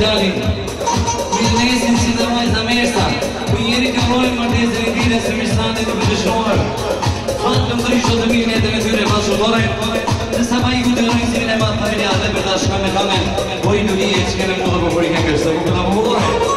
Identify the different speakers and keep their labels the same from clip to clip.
Speaker 1: gjali
Speaker 2: Milnesim si dhe vajtë a mesta Për njeri të mërojnë mërtezë e ndire Së mi sëndit të përgjëshuar Fatë të mëndërisho të mirë njëtë me tyre Pa që vore Në sabaj i ku të rëjnë zirin e matë Për e dhe për ta shkëm në kamen Po i në vijet që kene më të përpër
Speaker 1: i kekës Të më të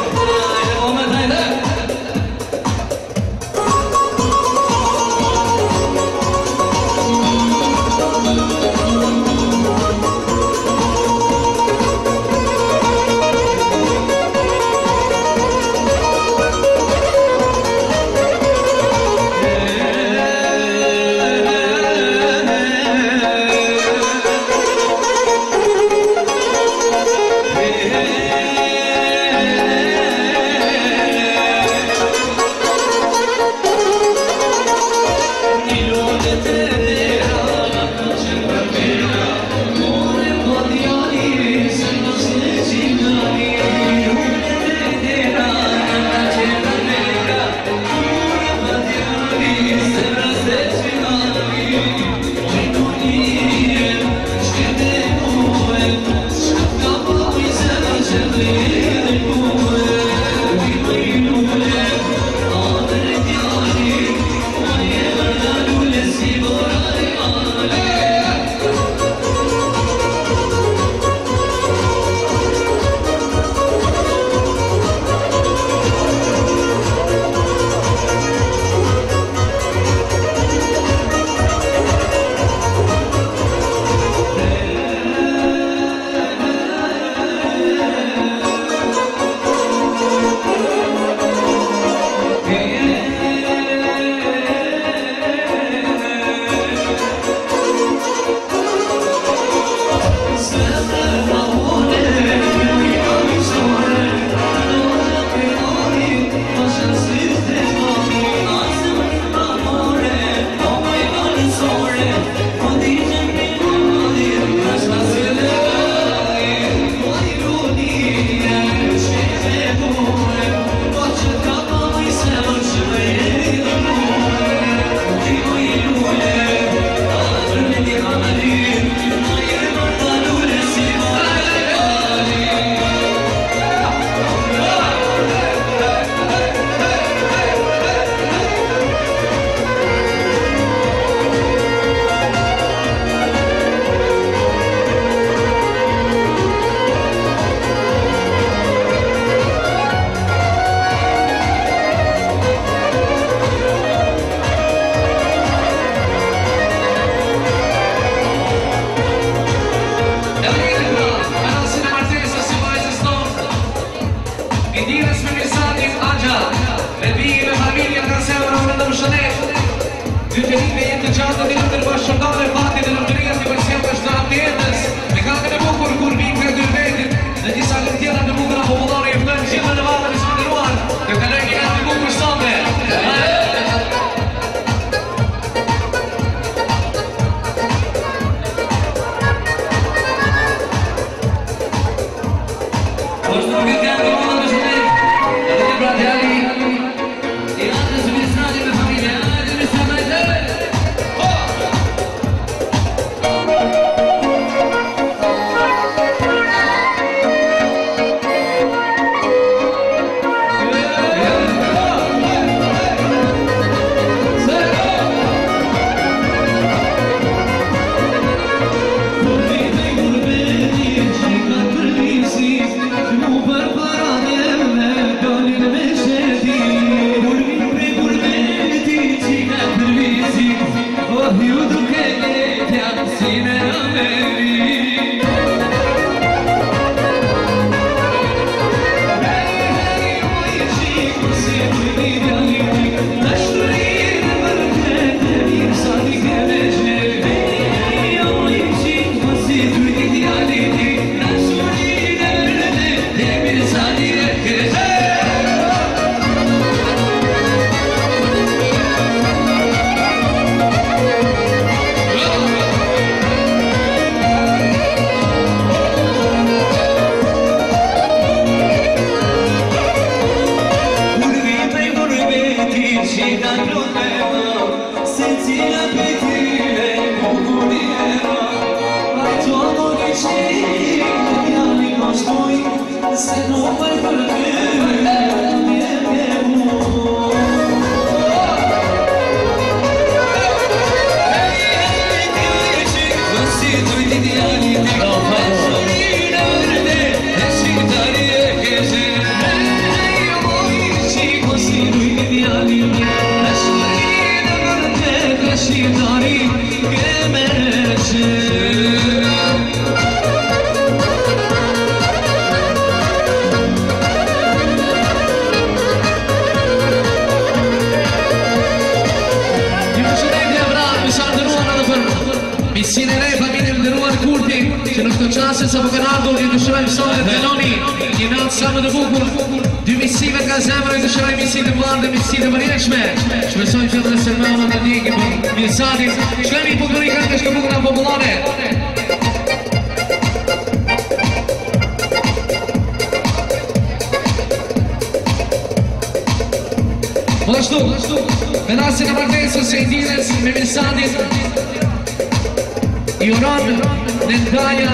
Speaker 2: Dyte një vejet të qatë, dhe të të të të të të të Llega sa për po kanardu këtë shumë e përsojët dhe noni një natë sa më bukur dy misive ka zemërë dhe po shumë e të vëllarë dhe misi të që të se më në nëndingi për Mirsadit shumë një përkur i këtë shumë e në në përpullonë më lashtu me nasë në përpesë se i me Mirsadit i oranë në nëndajja